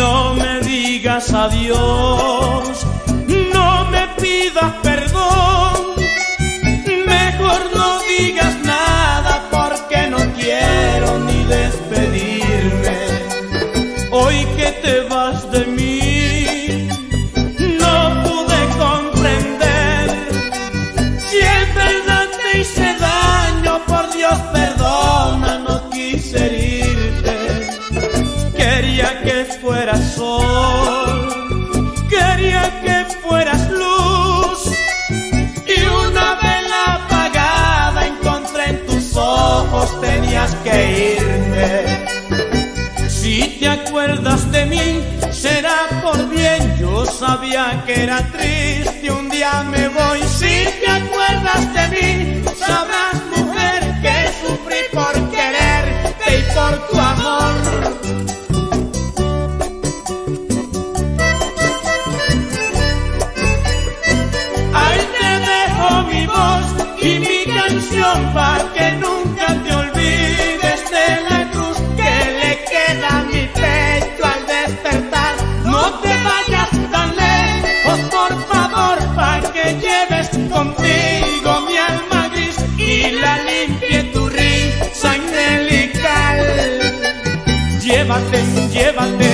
No me digas adiós, no me pidas perdón. acuerdas de mí, será por bien. Yo sabía que era triste, un día me voy. Si te acuerdas de mí, sabrás llévate,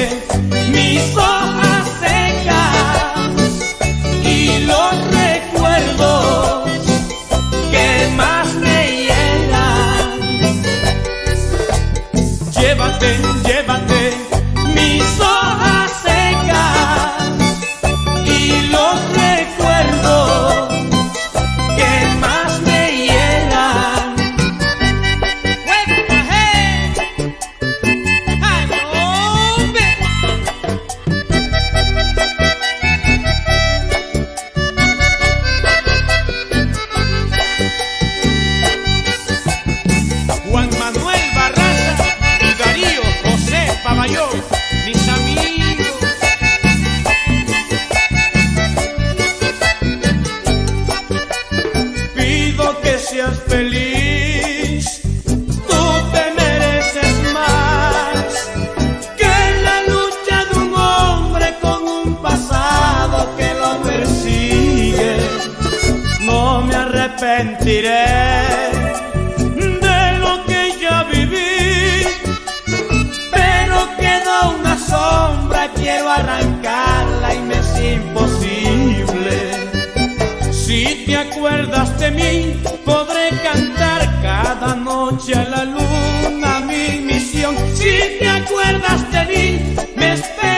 arrepentiré de lo que ya viví, pero queda una sombra, quiero arrancarla y me es imposible. Si te acuerdas de mí, podré cantar cada noche a la luna mi misión. Si te acuerdas de mí, me espero.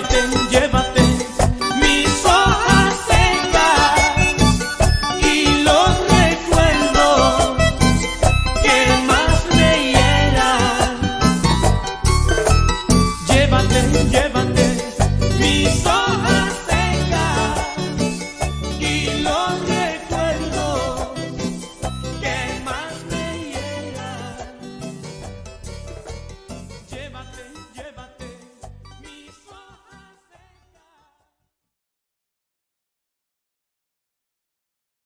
llévate, llévate.